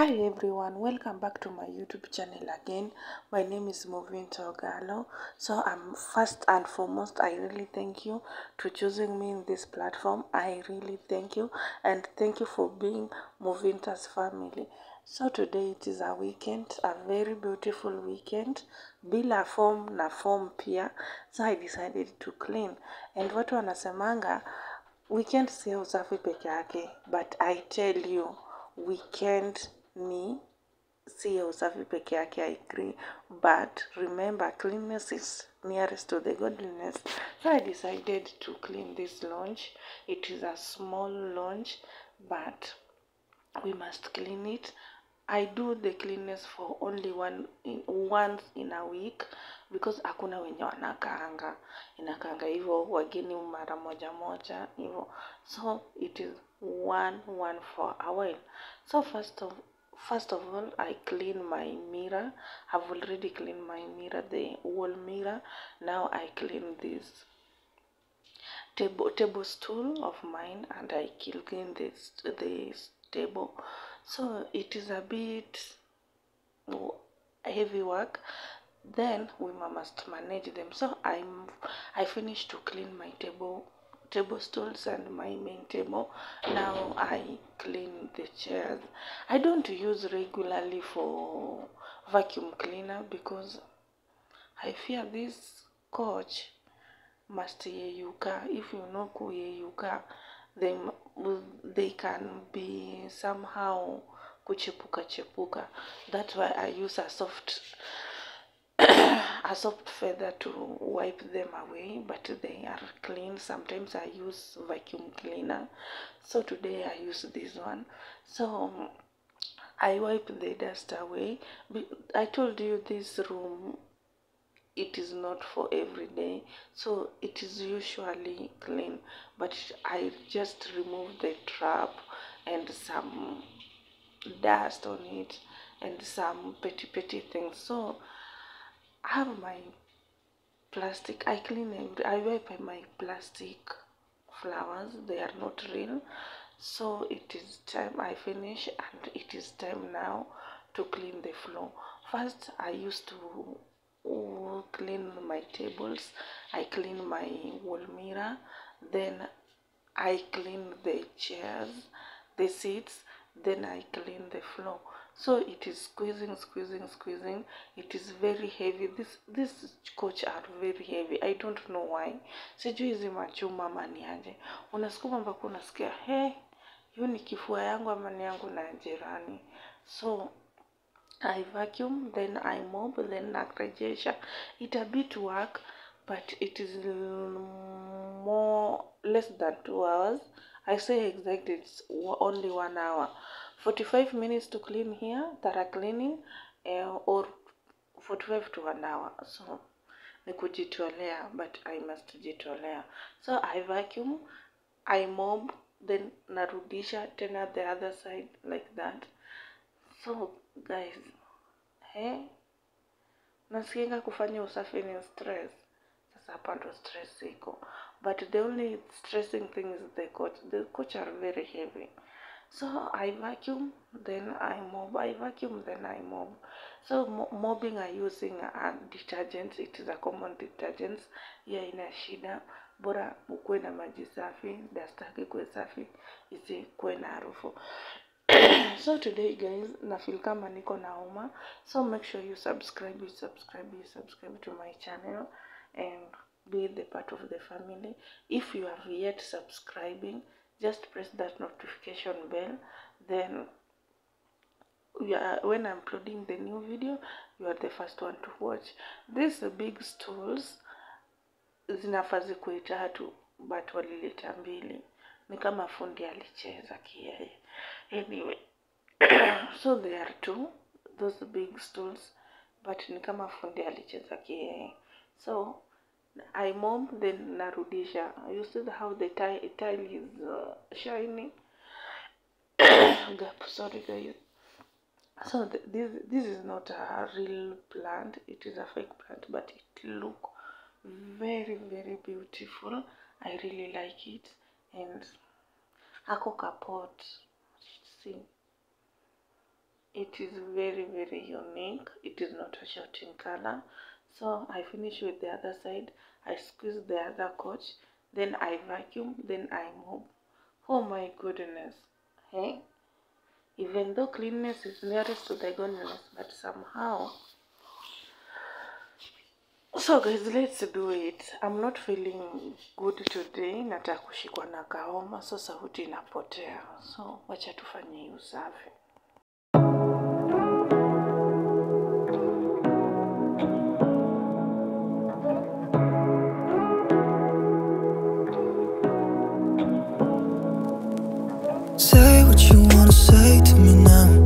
Hi everyone, welcome back to my YouTube channel again. My name is Movin Togalo. So I'm first and foremost, I really thank you to choosing me in this platform. I really thank you and thank you for being Movinta's family. So today it is a weekend, a very beautiful weekend. Bila form na form pia. So I decided to clean. And watu wanasemanga weekend sio usafi peke yake, but I tell you weekend ni sio usafi peke yake I agree. But remember cleanliness is nearest to the godliness. So I decided to clean this lounge it is a small lounge but we must clean it. I do the cleanness for only one in, once in a week because hakuna wenye wanakaanga. Inakaanga hivyo wageni mara moja moja hivyo. So it is one one for a while. So first of first of all I clean my mirror. I've already cleaned my mirror the wall mirror. Now I clean this table table stool of mine and I clean this this table. So it is a bit heavy work. Then we must manage them. So i'm i finished to clean my table table stools and my main table. Now i clean the chairs. I don't use regularly for vacuum cleaner because i fear this coach must yeyuka. If you know kuyeyuka they, they can be somehow kuchepuka chepuka. That's why i use a soft a soft feather to wipe them away but they are clean. Sometimes i use vacuum cleaner. So today i use this one. So um, i wipe the dust away. I told you this room it is not for every day. So it is usually clean but i just remove the trap and some dust on it and some petty petty things. So i have my plastic i clean every i wipe my plastic flowers they are not real. So it is time i finish and it is time now to clean the floor. First i used to clean my tables i clean my wall mirror then i clean the chairs the seats then i clean the floor so it is squeezing squeezing squeezing it is very heavy this this coach are very heavy i don't know why sijui hizi machuma ama ni aje unasukuma mpaka unasikia he hiyo ni kifua yangu ama ni yangu na jirani so I vacuum, then I mop, then narejesha. It a bit work, but it is more less than two hours. I say exactly it's only one hour. 45 minutes to clean here, thorough cleaning, uh, or 45 to an hour. So ni kujitolea, but I must jitolea. So I vacuum, I mob then narudisha tena the other side like that. So guys, he nasikinga kufanya usafi ni stress. Sasa hapa ndo stress iko, but the only stressing thing is the coach. The coach are very heavy. So I vacuum, then I mob. I vacuum, then I mob. So mopping, are using a detergent. It is a common detergent. Yeah, ina shida bora ukwe na maji safi, dust yake ikuwe safi, isikuwe na harufu. so today guys na feel kama niko na homa so make sure you subscribe you subscribe you subscribe to my channel and be the part of the family if you have yet subscribing just press that notification bell then are, when I'm uploading the new video you are the first one to watch. These big stools zinafaa zikuwe hatu but walileta mbili. Ni kama fundi alicheza kiyeye anyway so there are two those big stools but ni kama fundi alicheza kiyeye so I mop then narudisha. You see how the tile, tile is uh, shining. Gap, sorry guys. So th this this is not a real plant. It is a fake plant, but it look very very beautiful. I really like it and ako pot. See, it is very very unique. It is not a shooting color. So I finish with the other side. I squeeze the other coach, then I vacuum, then I mop. Oh my goodness. Hey? Even though cleanliness is nearest to the goodness, but somehow. So guys, let's do it. I'm not feeling good today. Nataka kushikwa na kaoma, so sauti inapotea. So wacha tufanye usafi. what you wanna say to me now.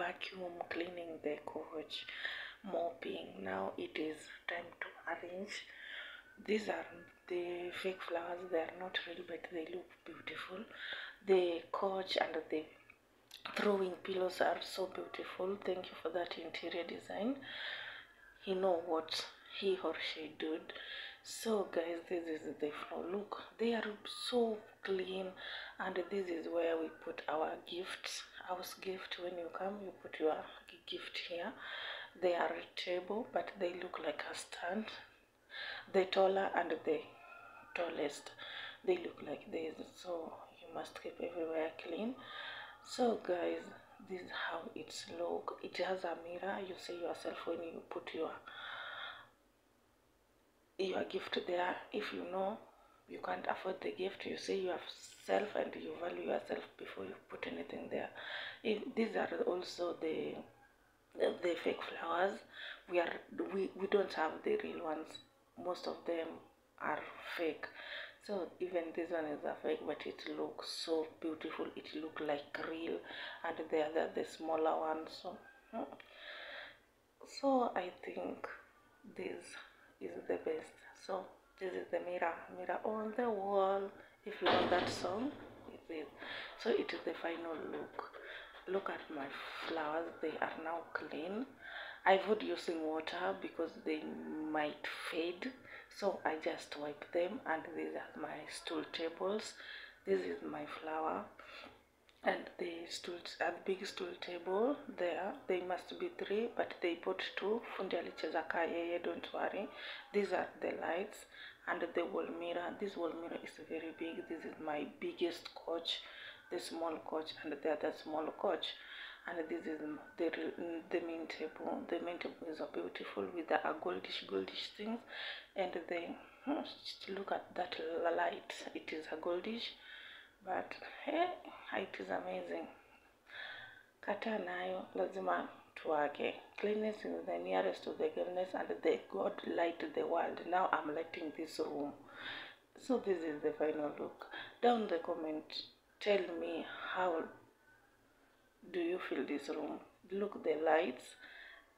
vacuum cleaning the couch mopping. Now it is time to arrange. These are the fake flowers they are not real but they look beautiful. The couch and the throwing pillows are so beautiful. Thank you for that interior design. He know what he or she did. So guys this is the floor. Look they are so clean and this is where we put our gifts house gift. When you come you put your gift here. They are a table but they look like a stand. The taller and the tallest. They look like this so you must keep everywhere clean. So guys this is how it's look. It has a mirror. You see yourself when you put your your gift there. If you know you can't afford the gift. You see yourself and you value yourself before you put anything there. If these are also the the, the fake flowers. We are we, we don't have the real ones. Most of them are fake. So even this one is a fake but it looks so beautiful. It look like real and the other the smaller one so hmm. so i think this is the best. So this is the mirror mirror on the wall if you know that song it is. So it is the final look. Look at my flowers they are now clean. I avoid using water because they might fade so i just wipe them and these are my stool tables. This is my flower and the stools a big stool table there. They must be three but they put two. Fundi kaa yeye don't worry. These are the lights and the wall mirror. This wall mirror is very big. This is my biggest coach the small coach and the other small coach. And this is the the main table. The main table is beautiful with a uh, goldish goldish things. And the hmm, look at that light. It is a goldish but hey, it is amazing. Kata nayo lazima tuage cleanness is the nearest to the goodness and the god light the world. Now i'm lighting this room. So this is the final look. Down the comment tell me how do you feel this room? Look the lights.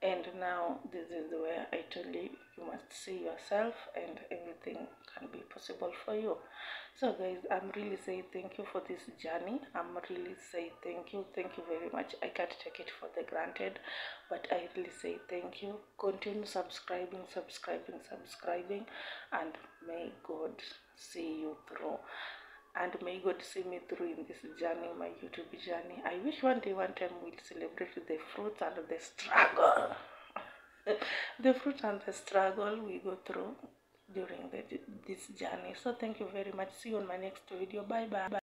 And now this is where i you you must see yourself and everything can be possible for you. So guys i'm really saying thank you for this journey. I'm really saying thank you. Thank you very much. I can't take it for the granted but i really say thank you. Continue subscribing subscribing subscribing and may god see you through. And may God see me through in this journey, my YouTube journey. I wish one day, one time, we'll celebrate the fruits and the struggle. the fruit and the struggle we go through during the, this journey. So thank you very much. See you on my next video. Bye bye.